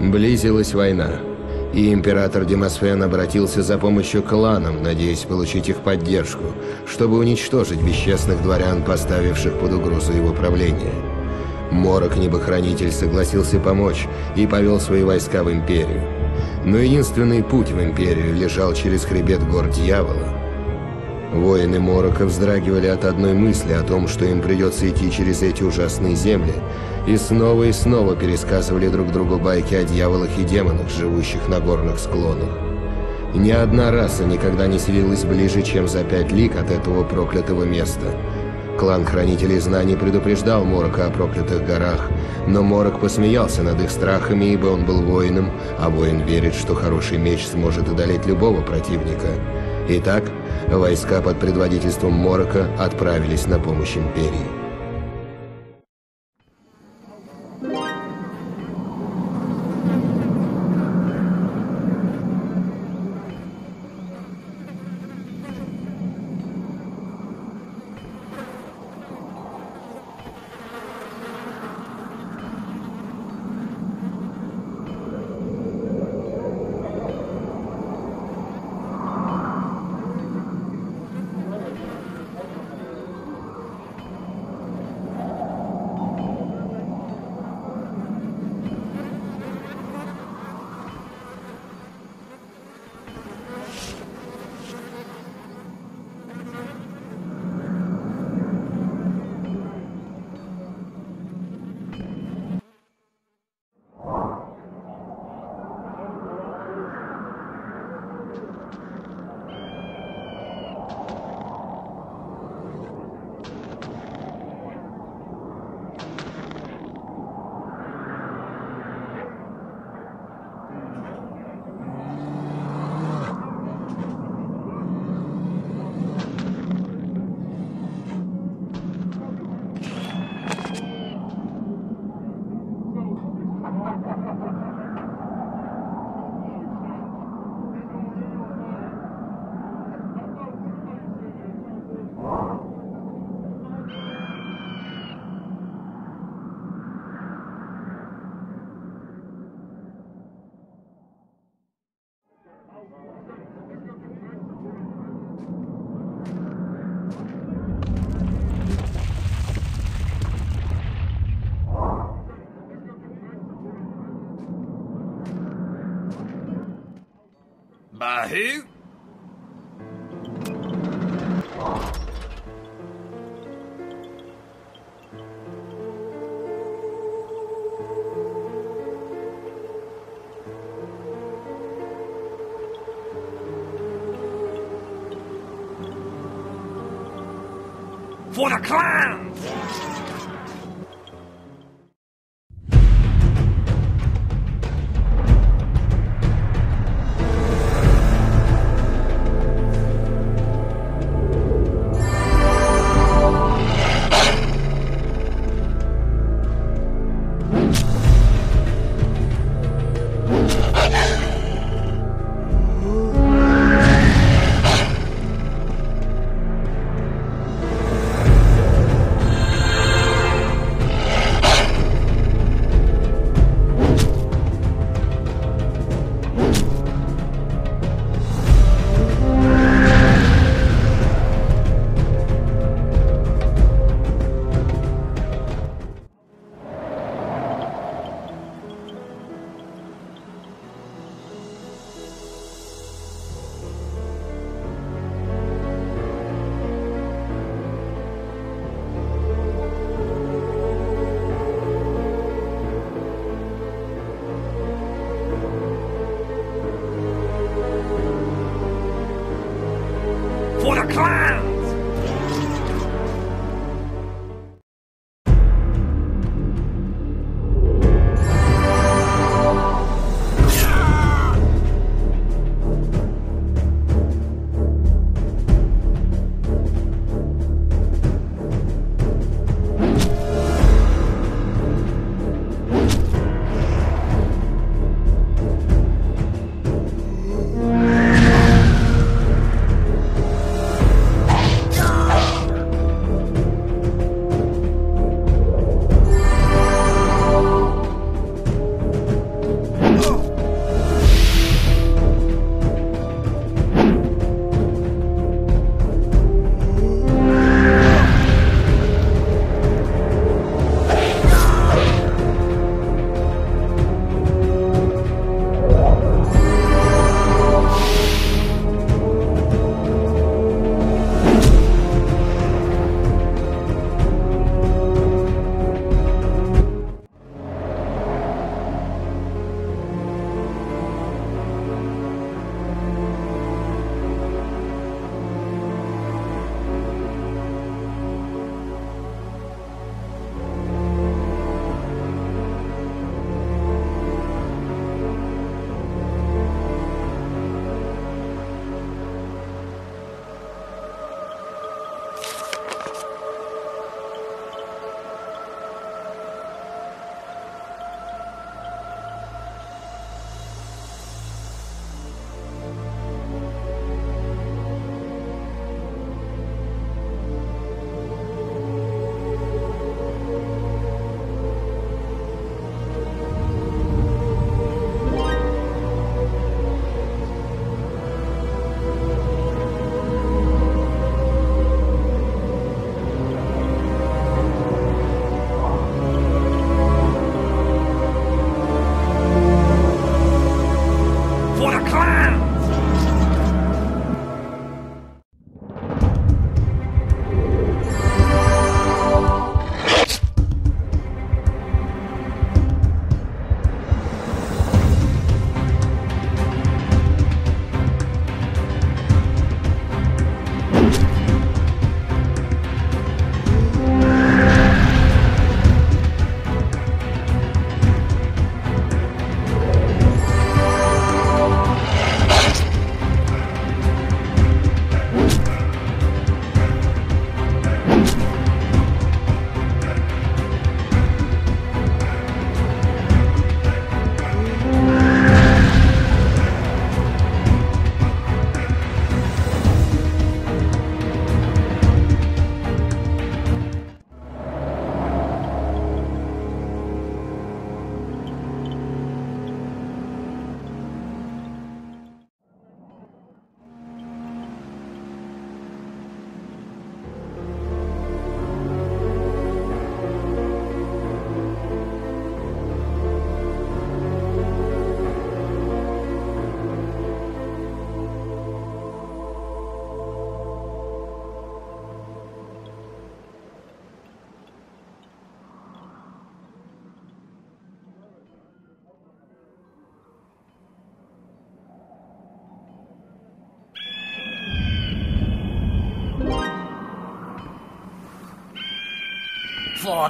Близилась война, и император Демосфен обратился за помощью к кланам, надеясь получить их поддержку, чтобы уничтожить бесчестных дворян, поставивших под угрозу его правление. Морок Небохранитель согласился помочь и повел свои войска в Империю. Но единственный путь в Империю лежал через хребет гор Дьявола. Воины Морока вздрагивали от одной мысли о том, что им придется идти через эти ужасные земли, и снова и снова пересказывали друг другу байки о дьяволах и демонах, живущих на горных склонах. Ни одна раса никогда не селилась ближе, чем за пять лик от этого проклятого места. Клан Хранителей Знаний предупреждал Морока о проклятых горах, но Морок посмеялся над их страхами, ибо он был воином, а воин верит, что хороший меч сможет одолеть любого противника. Итак, войска под предводительством Морока отправились на помощь Империи.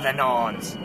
The Norns.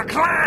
o'clock!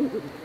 Mm-hmm.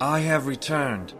I have returned.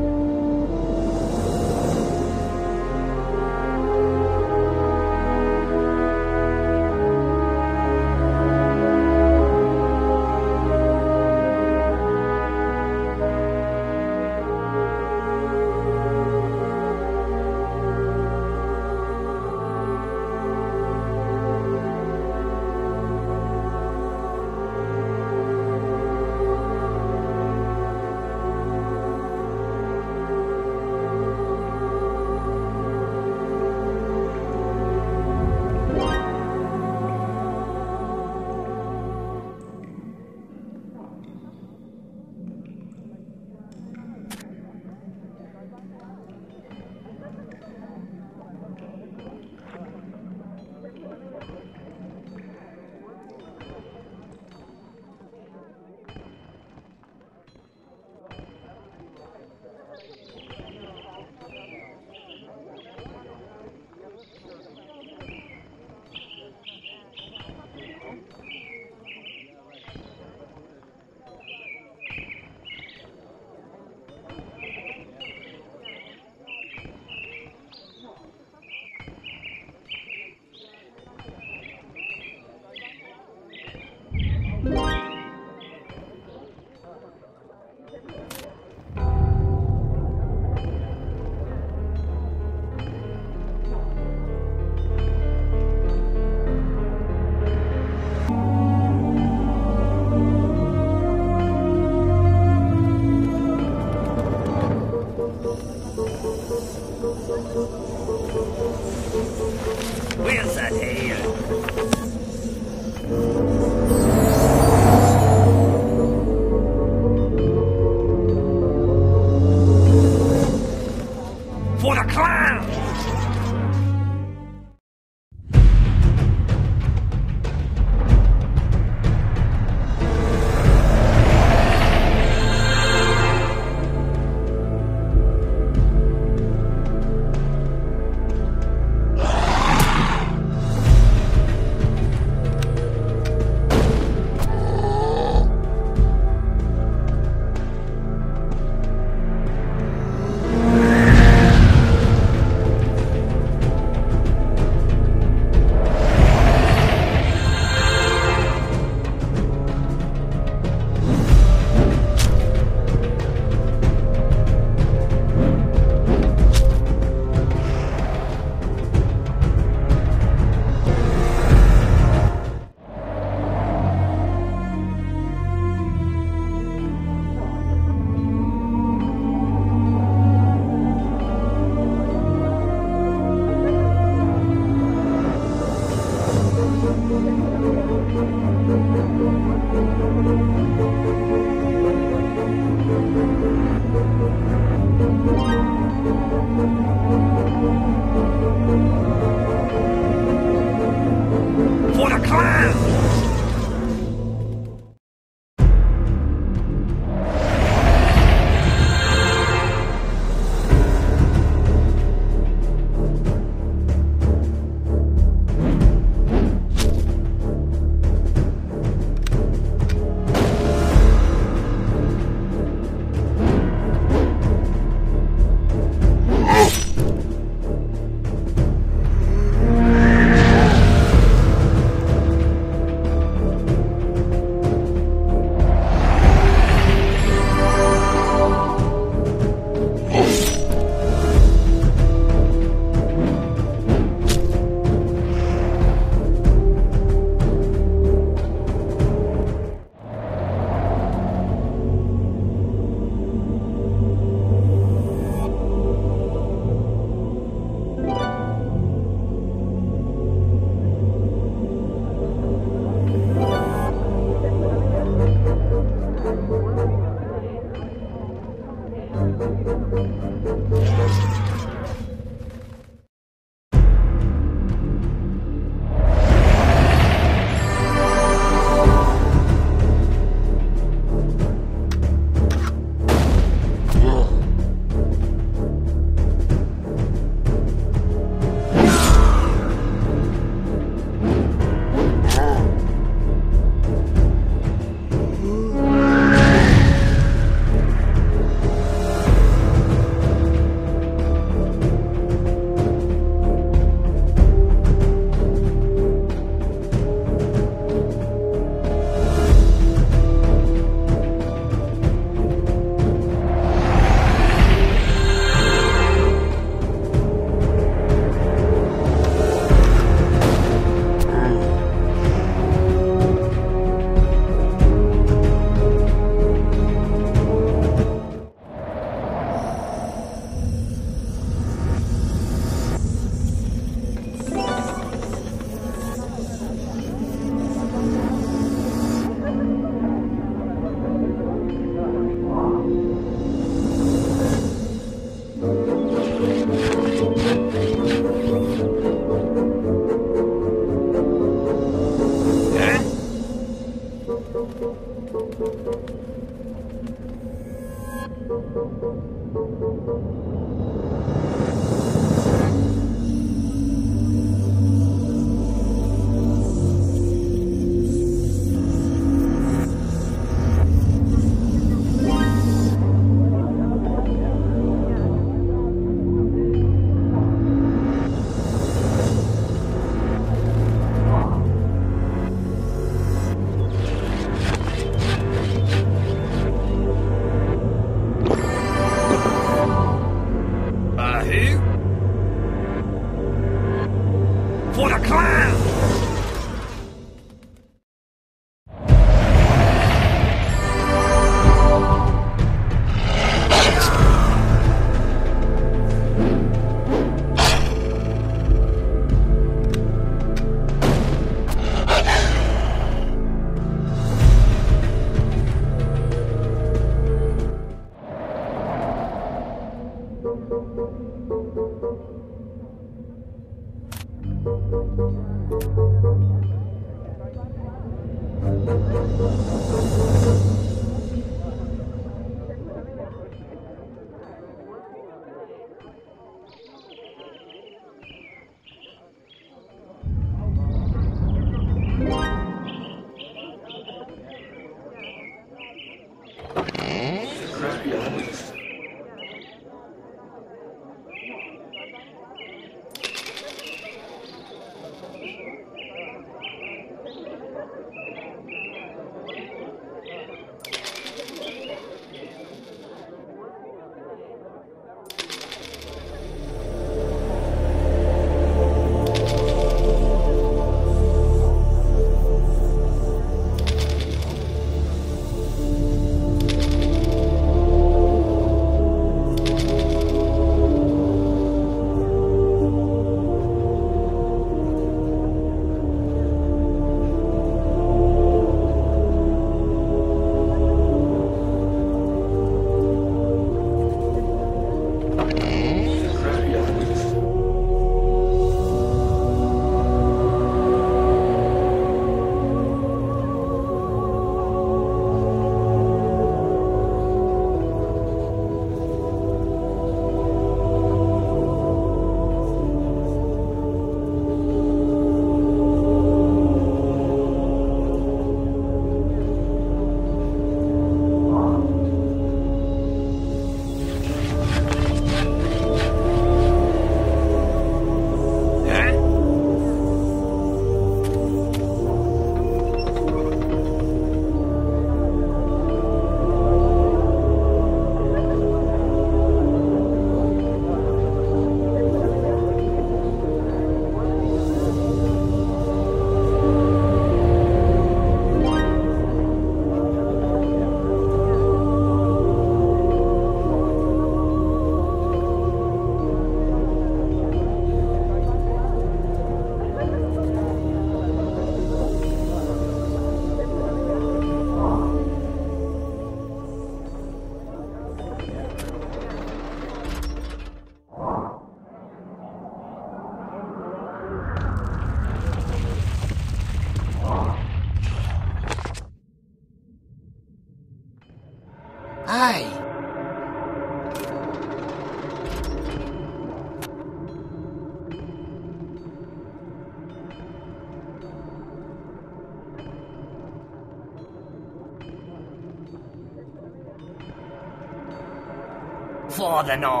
Modano.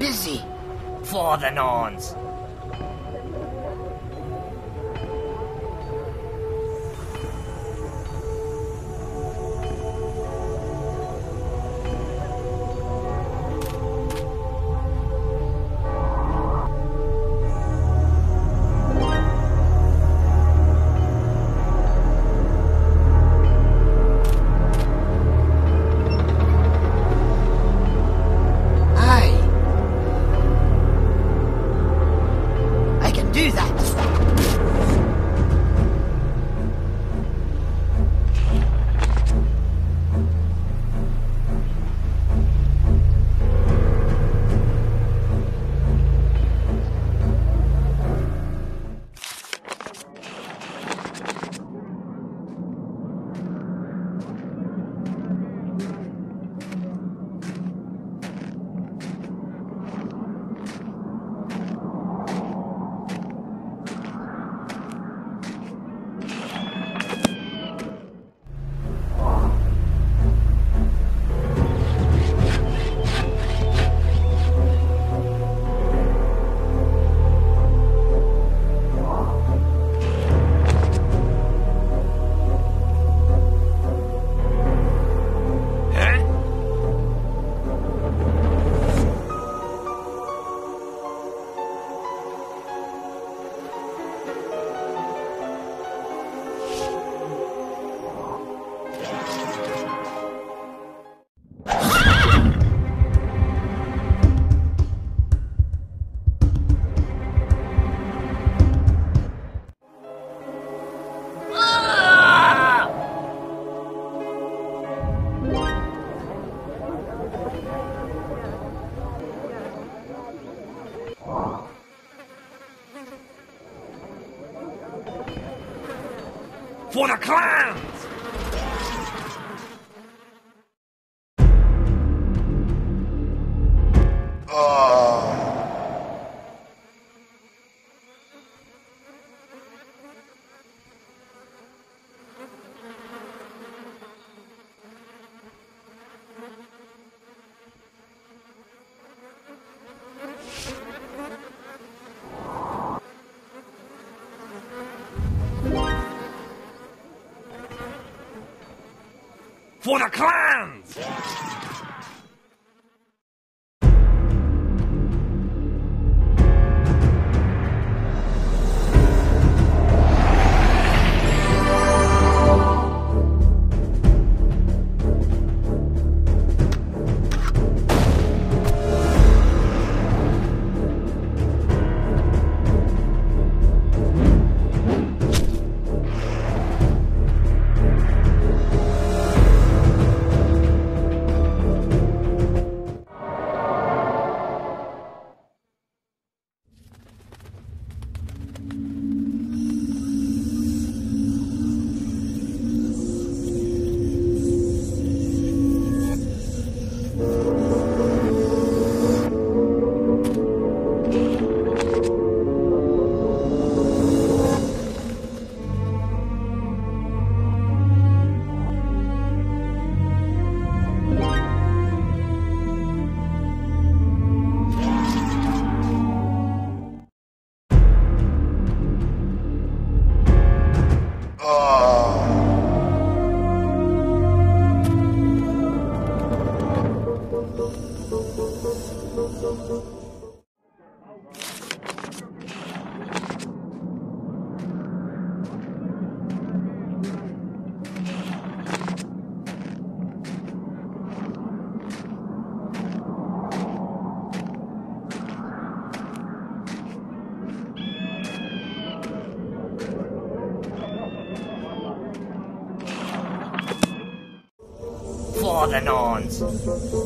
Busy. For the Norns. For the clans! the clan! Thank you.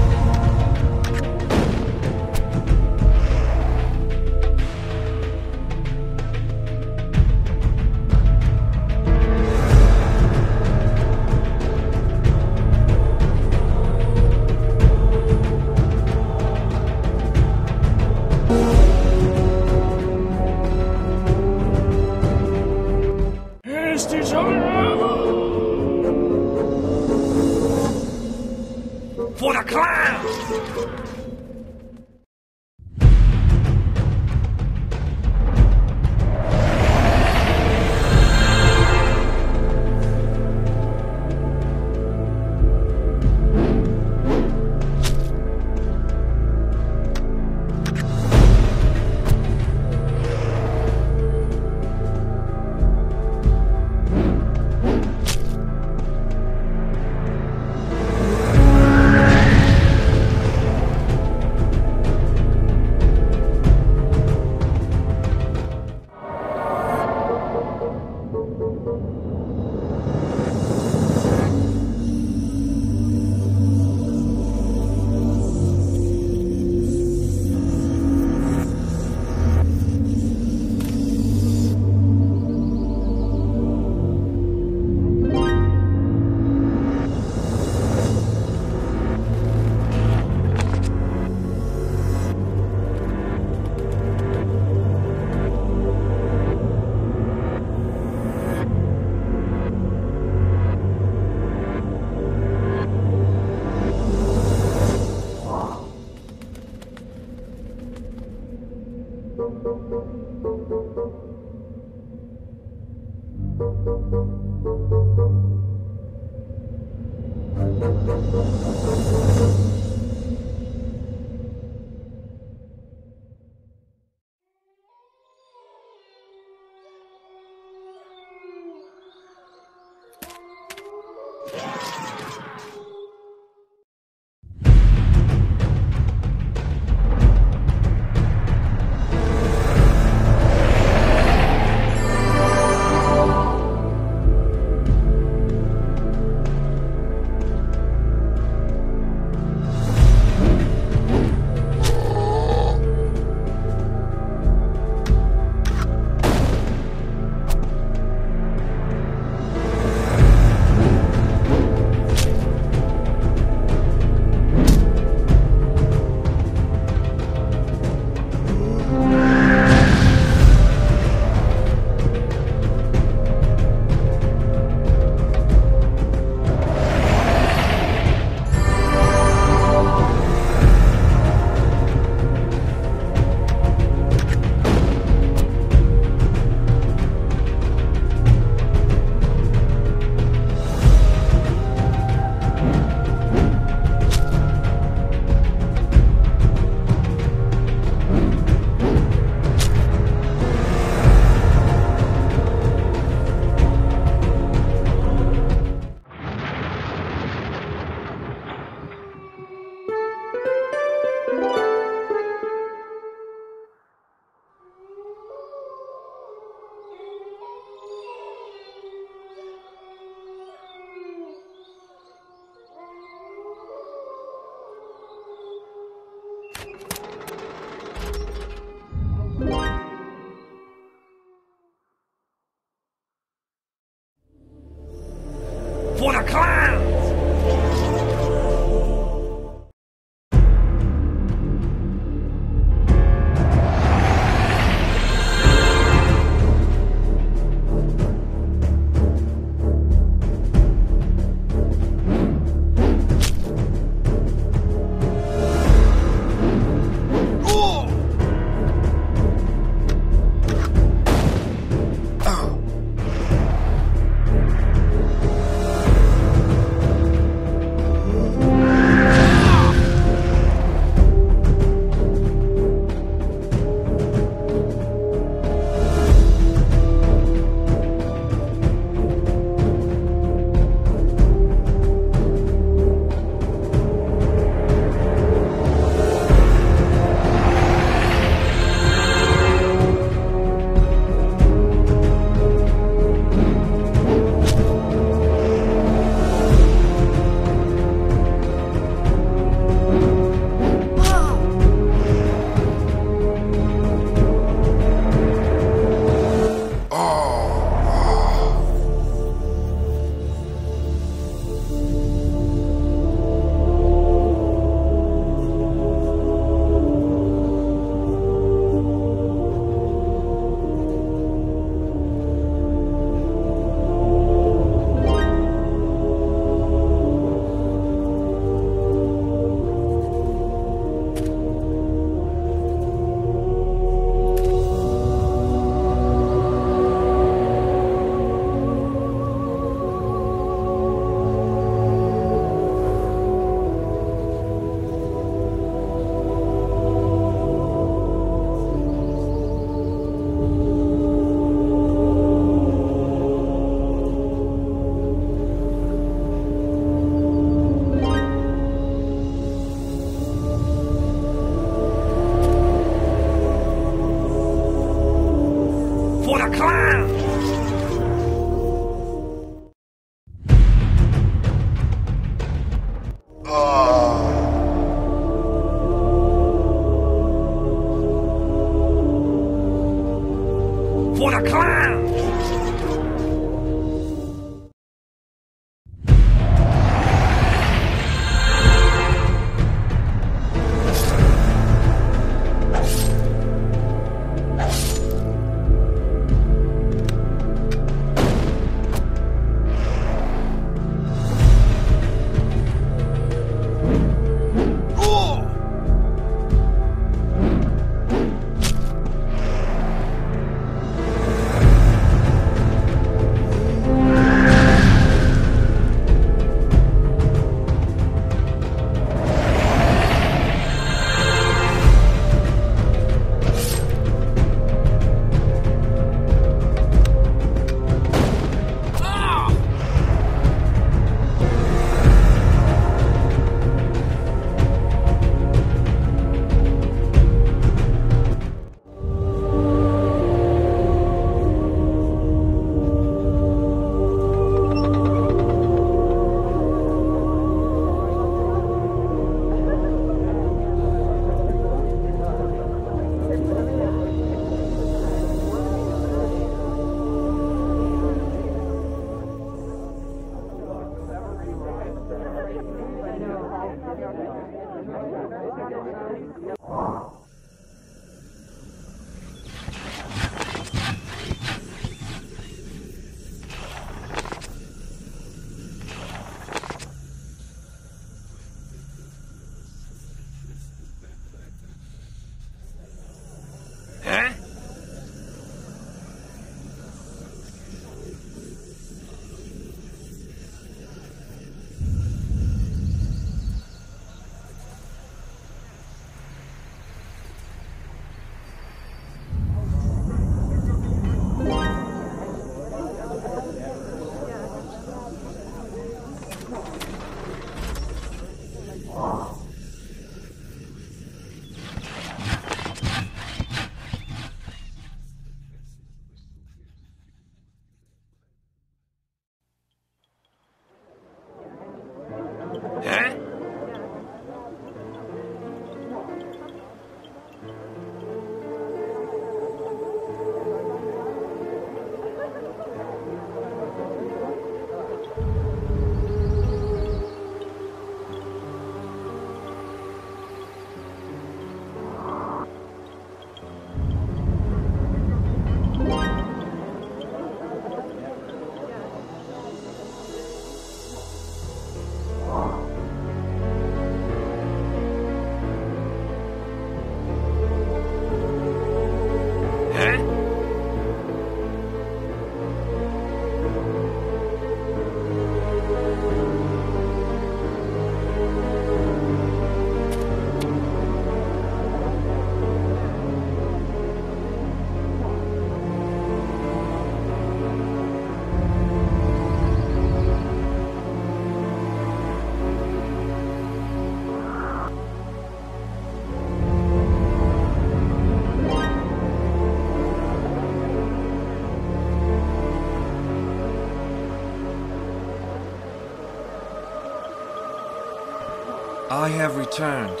Have returned.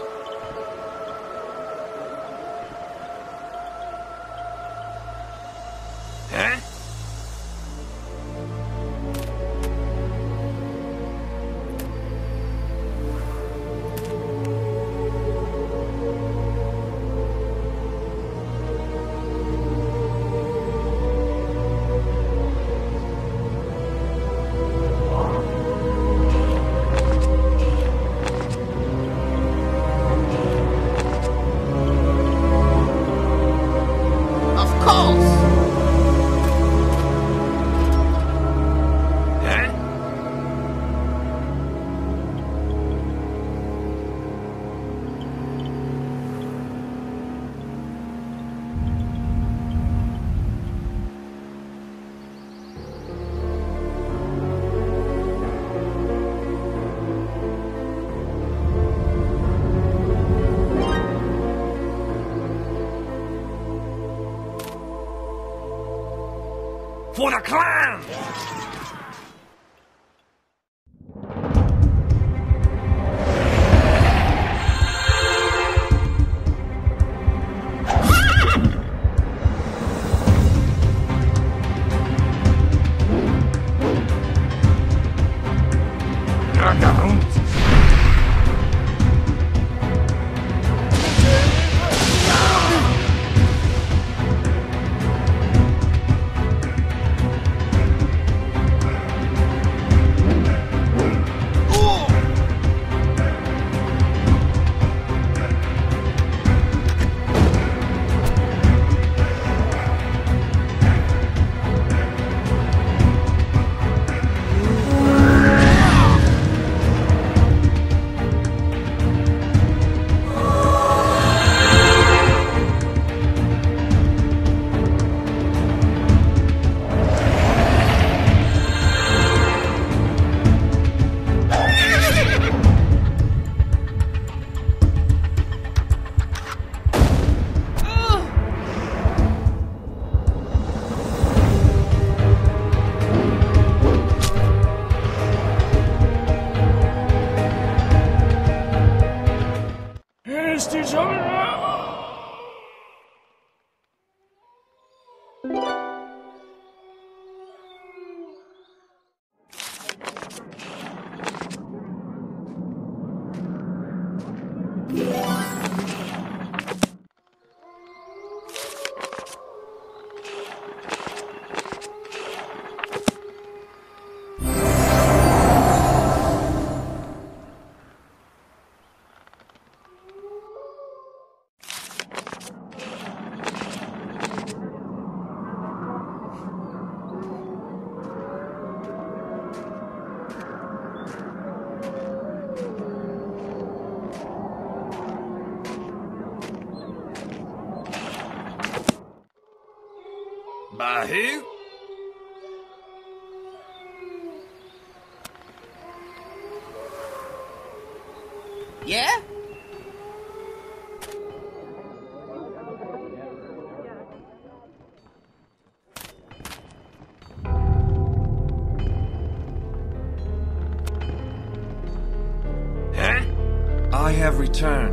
return.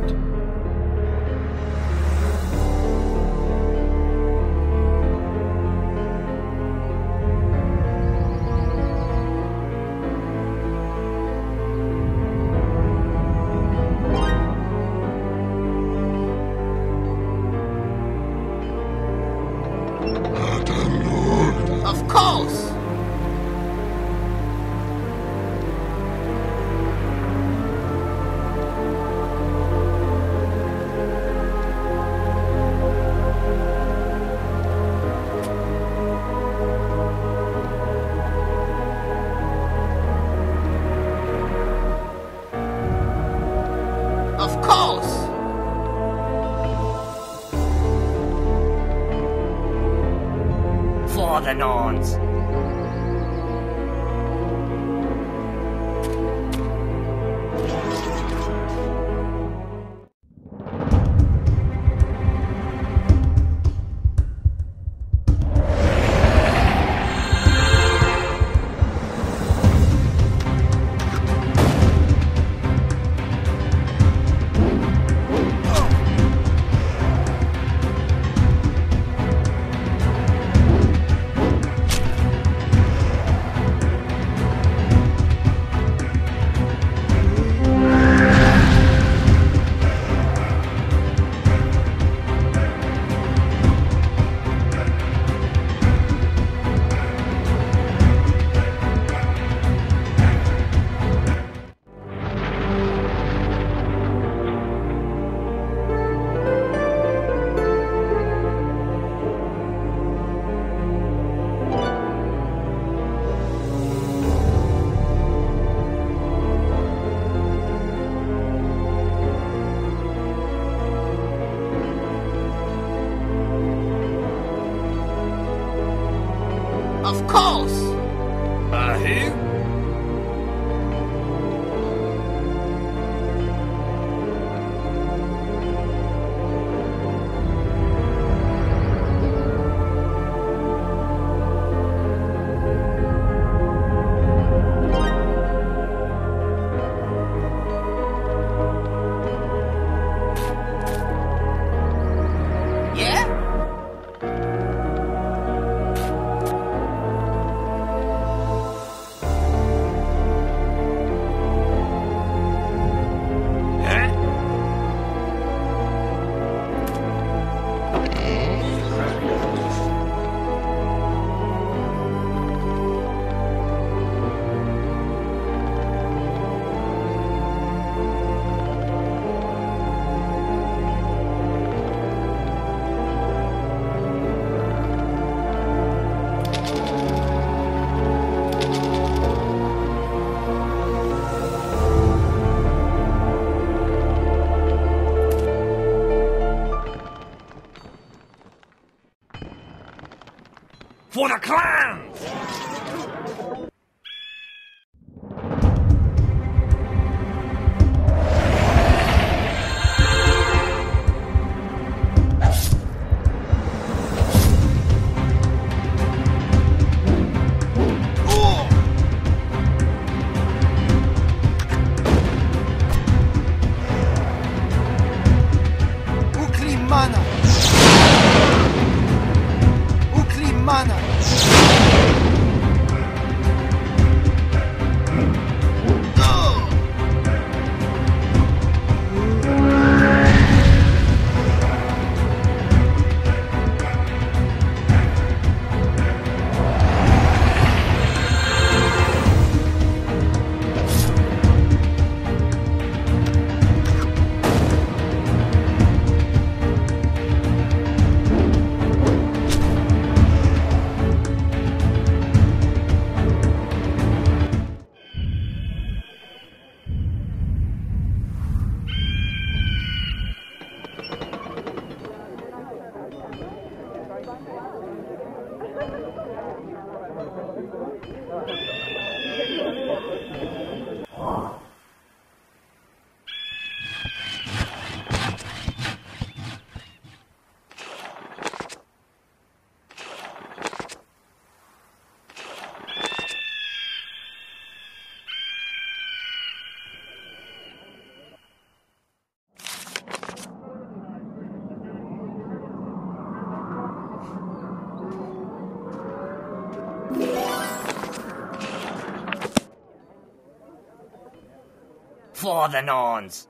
The nuns.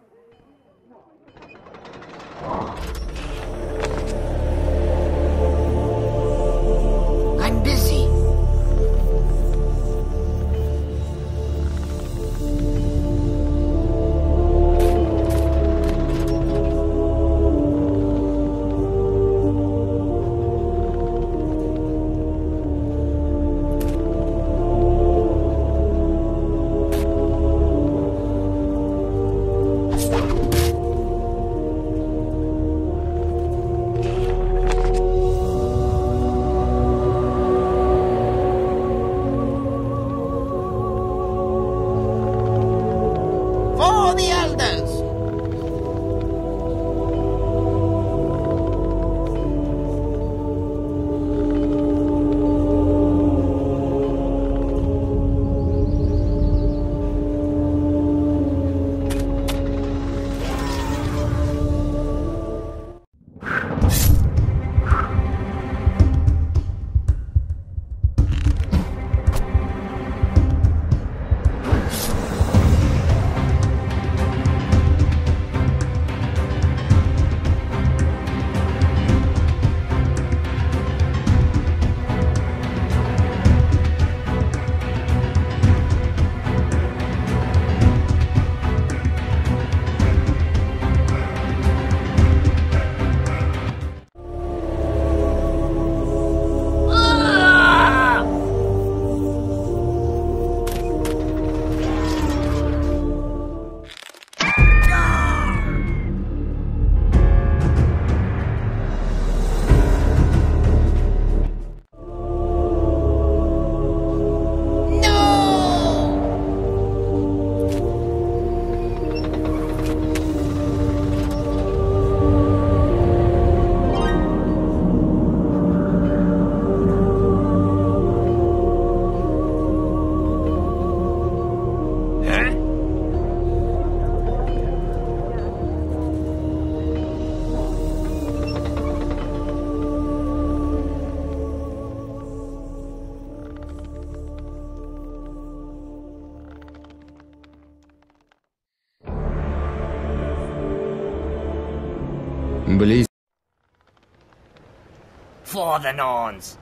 For the nuns.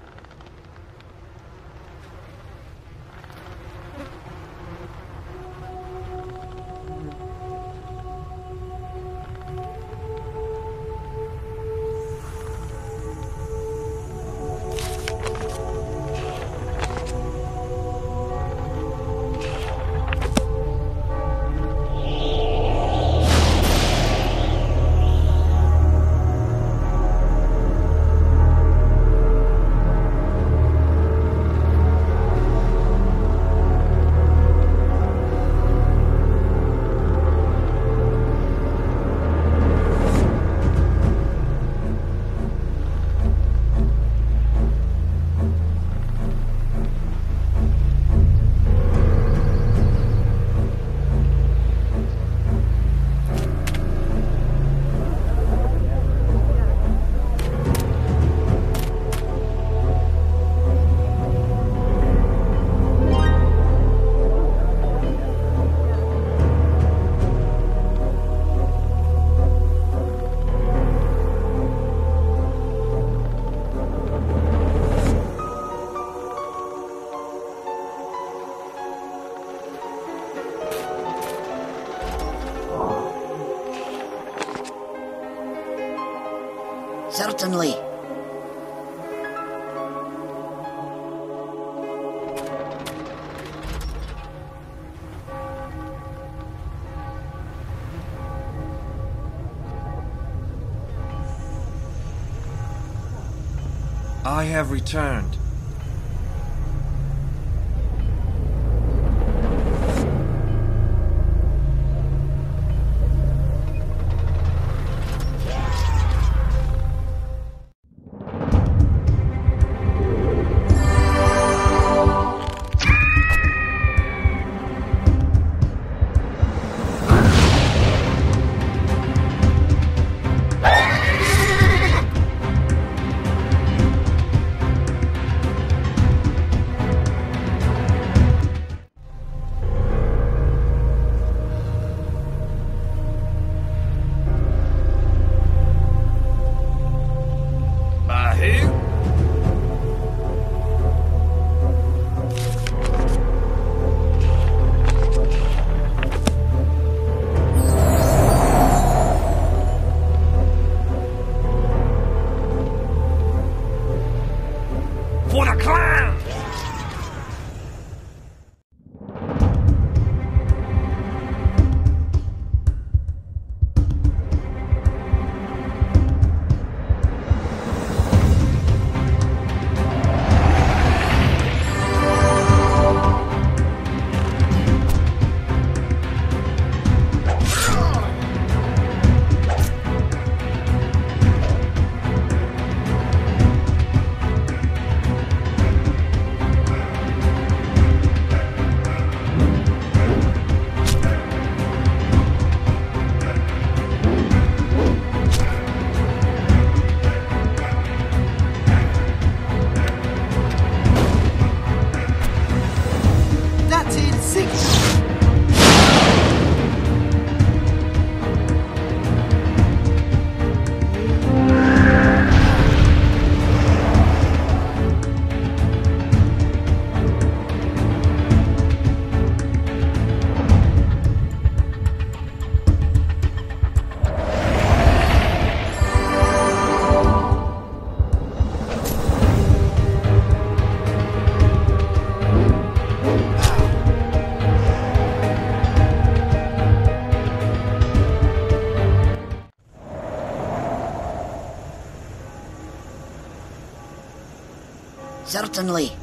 Certainly. I have returned. Certainly.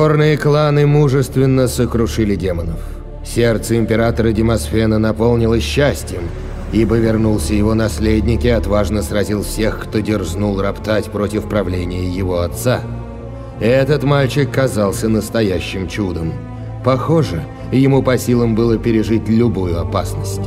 Горные кланы мужественно сокрушили демонов. Сердце императора Демосфена наполнилось счастьем, ибо вернулся его наследник и отважно сразил всех, кто дерзнул роптать против правления его отца. Этот мальчик казался настоящим чудом. Похоже, ему по силам было пережить любую опасность.